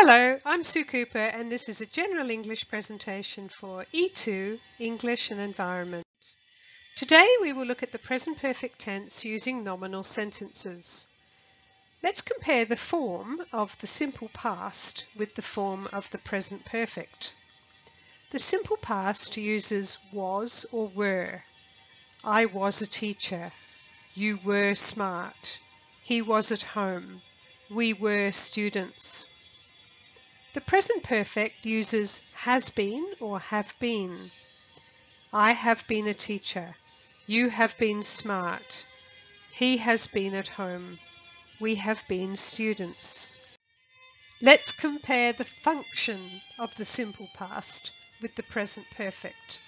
Hello, I'm Sue Cooper and this is a general English presentation for E2, English and Environment. Today we will look at the present perfect tense using nominal sentences. Let's compare the form of the simple past with the form of the present perfect. The simple past uses was or were. I was a teacher. You were smart. He was at home. We were students. The present perfect uses has been or have been. I have been a teacher. You have been smart. He has been at home. We have been students. Let's compare the function of the simple past with the present perfect.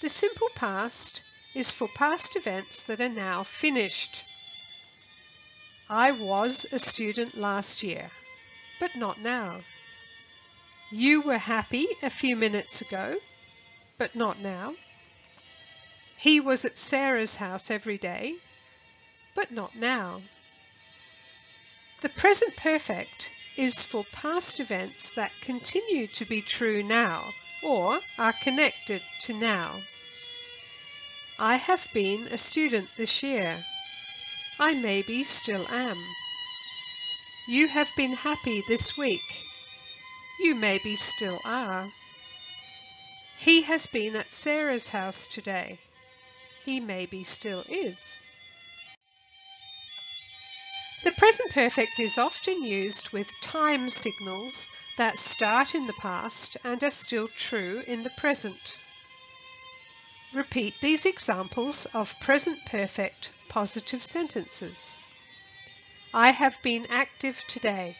The simple past is for past events that are now finished. I was a student last year, but not now. You were happy a few minutes ago, but not now. He was at Sarah's house every day, but not now. The present perfect is for past events that continue to be true now or are connected to now. I have been a student this year. I maybe still am. You have been happy this week. You maybe still are. He has been at Sarah's house today. He maybe still is. The present perfect is often used with time signals that start in the past and are still true in the present. Repeat these examples of present perfect positive sentences. I have been active today.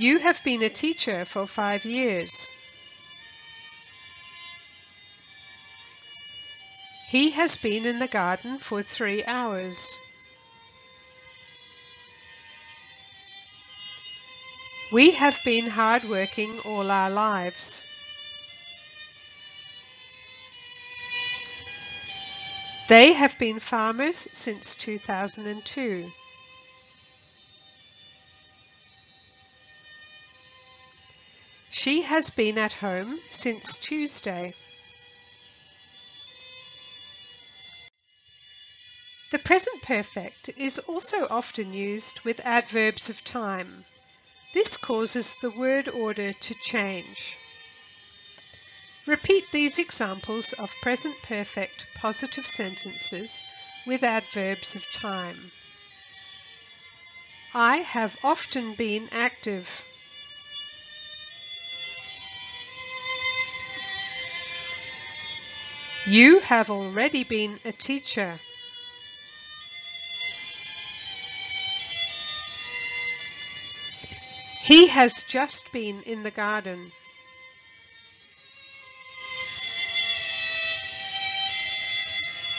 You have been a teacher for five years. He has been in the garden for three hours. We have been hardworking all our lives. They have been farmers since 2002. She has been at home since Tuesday. The present perfect is also often used with adverbs of time. This causes the word order to change. Repeat these examples of present perfect positive sentences with adverbs of time. I have often been active. You have already been a teacher. He has just been in the garden.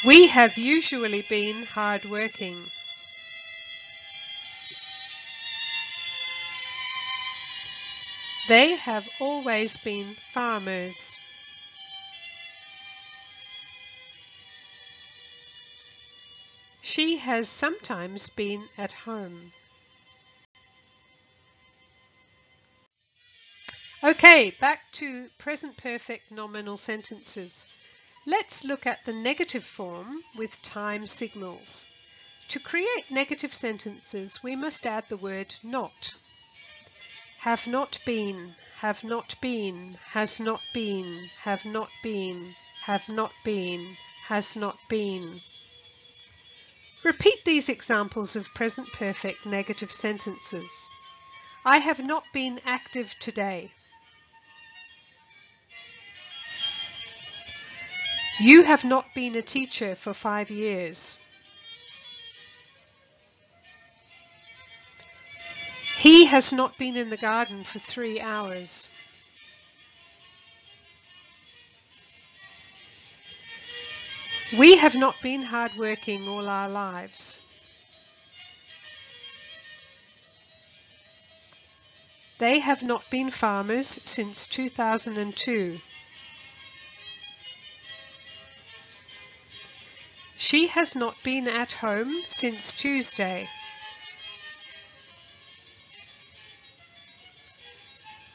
We have usually been hard working. They have always been farmers. She has sometimes been at home. Okay, back to present perfect nominal sentences. Let's look at the negative form with time signals. To create negative sentences, we must add the word not. Have not been, have not been, has not been, have not been, have not been, has not been. Repeat these examples of present perfect negative sentences. I have not been active today. You have not been a teacher for five years. He has not been in the garden for three hours. We have not been hardworking all our lives. They have not been farmers since 2002. She has not been at home since Tuesday.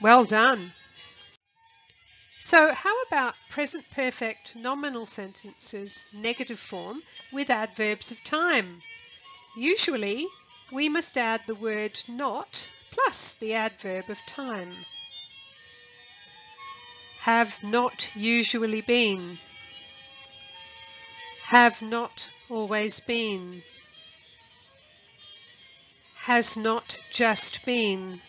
Well done. So how about present perfect nominal sentences, negative form, with adverbs of time? Usually, we must add the word not plus the adverb of time. Have not usually been. Have not always been. Has not just been.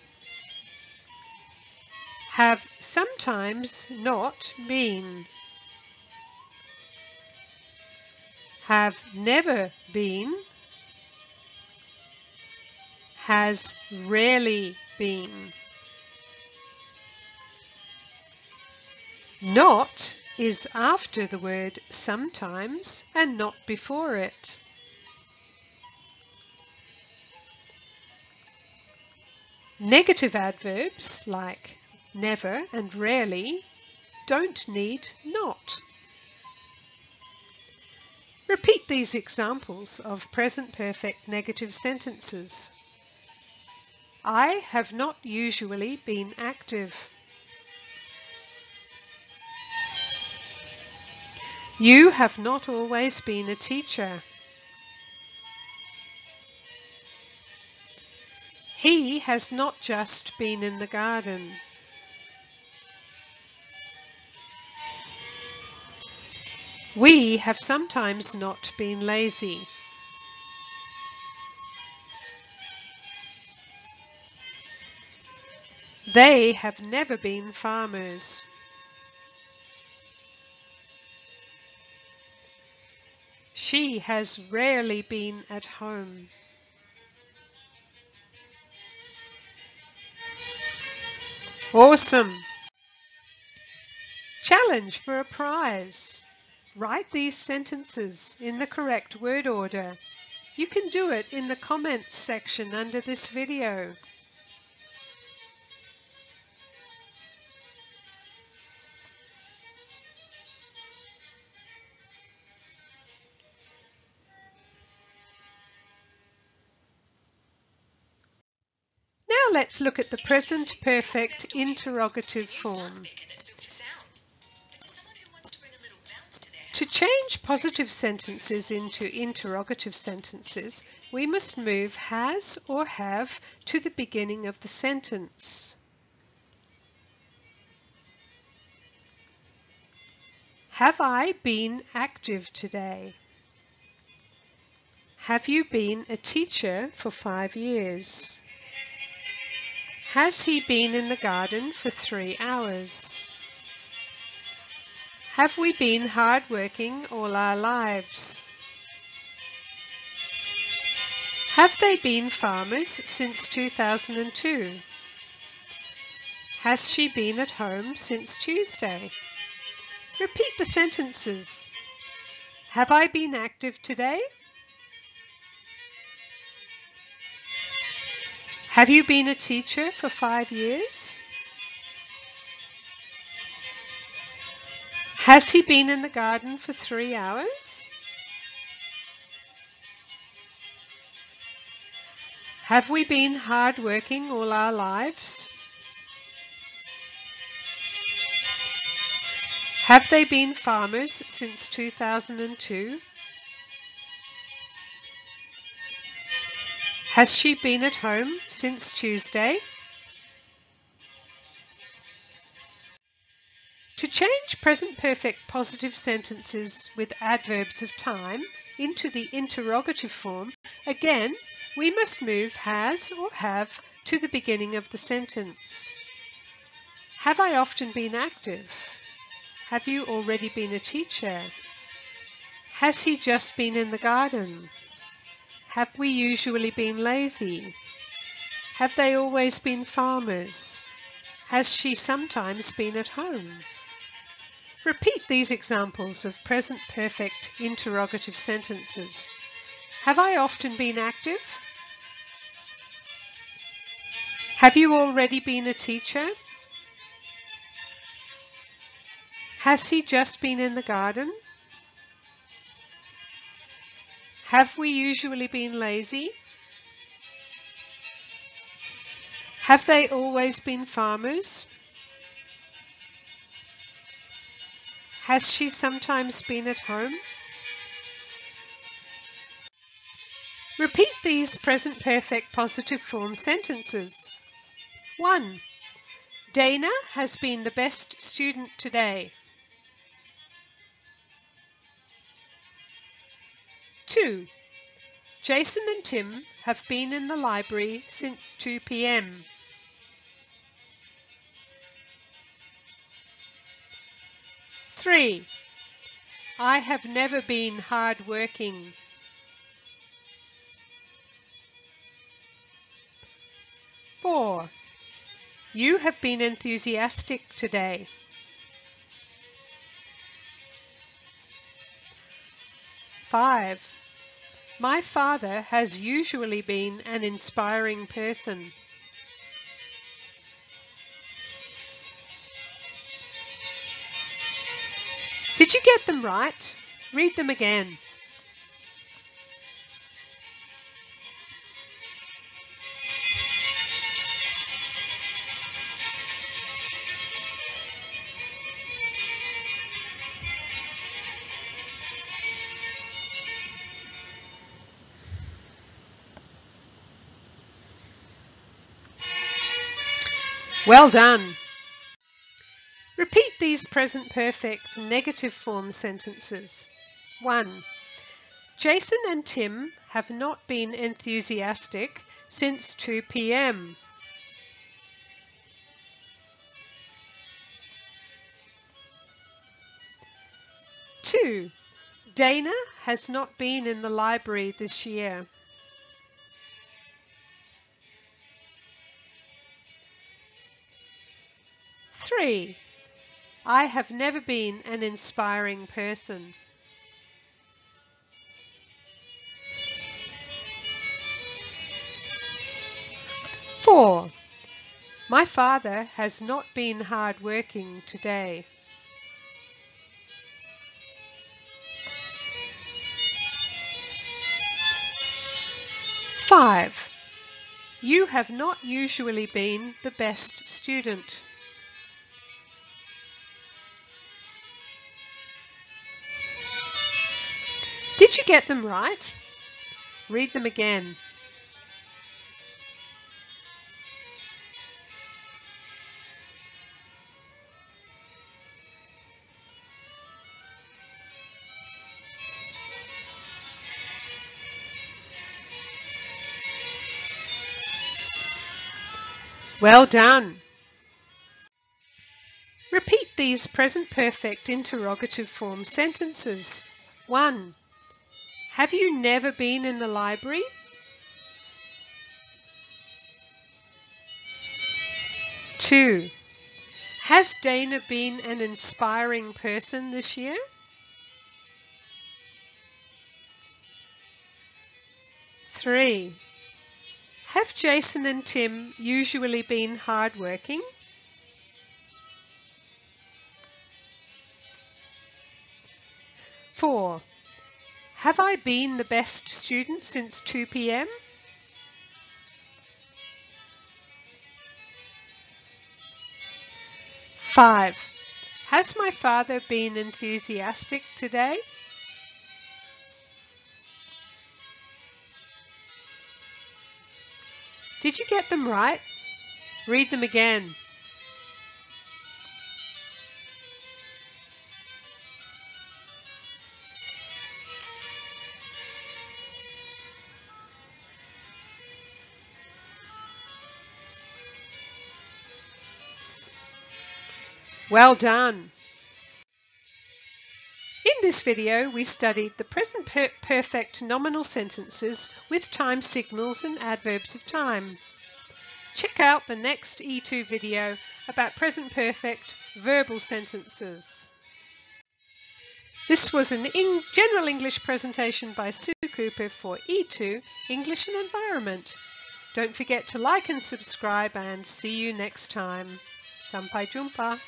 Have sometimes not been. Have never been has rarely been. Not is after the word sometimes and not before it. Negative adverbs like never and rarely don't need not. Repeat these examples of present perfect negative sentences. I have not usually been active. You have not always been a teacher. He has not just been in the garden. We have sometimes not been lazy. They have never been farmers. She has rarely been at home. Awesome! Challenge for a prize. Write these sentences in the correct word order. You can do it in the comments section under this video. Now let's look at the present perfect interrogative form. To change positive sentences into interrogative sentences, we must move has or have to the beginning of the sentence. Have I been active today? Have you been a teacher for five years? Has he been in the garden for three hours? Have we been hard working all our lives? Have they been farmers since 2002? Has she been at home since Tuesday? Repeat the sentences. Have I been active today? Have you been a teacher for five years? Has he been in the garden for three hours? Have we been hard working all our lives? Have they been farmers since 2002? Has she been at home since Tuesday? To change present perfect positive sentences with adverbs of time into the interrogative form, again, we must move has or have to the beginning of the sentence. Have I often been active? Have you already been a teacher? Has he just been in the garden? Have we usually been lazy? Have they always been farmers? Has she sometimes been at home? Repeat these examples of present perfect interrogative sentences. Have I often been active? Have you already been a teacher? Has he just been in the garden? Have we usually been lazy? Have they always been farmers? Has she sometimes been at home? Repeat these present perfect positive form sentences. 1. Dana has been the best student today. 2. Jason and Tim have been in the library since 2 p.m. 3. I have never been hard working. 4. You have been enthusiastic today. 5. My father has usually been an inspiring person. Did you get them right? Read them again. Well done. Repeat these present perfect negative form sentences. 1. Jason and Tim have not been enthusiastic since 2 p.m. Two, Dana has not been in the library this year. 3. I have never been an inspiring person. Four, my father has not been hard working today. Five, you have not usually been the best student. Did you get them right? Read them again. Well done. Repeat these present perfect interrogative form sentences. 1. Have you never been in the library? Two, has Dana been an inspiring person this year? Three, have Jason and Tim usually been hardworking? Four, have I been the best student since 2 p.m.? Five. Has my father been enthusiastic today? Did you get them right? Read them again. Well done! In this video we studied the present per perfect nominal sentences with time signals and adverbs of time. Check out the next E2 video about present perfect verbal sentences. This was an in general English presentation by Sue Cooper for E2 English and Environment. Don't forget to like and subscribe and see you next time. Sampai jumpa!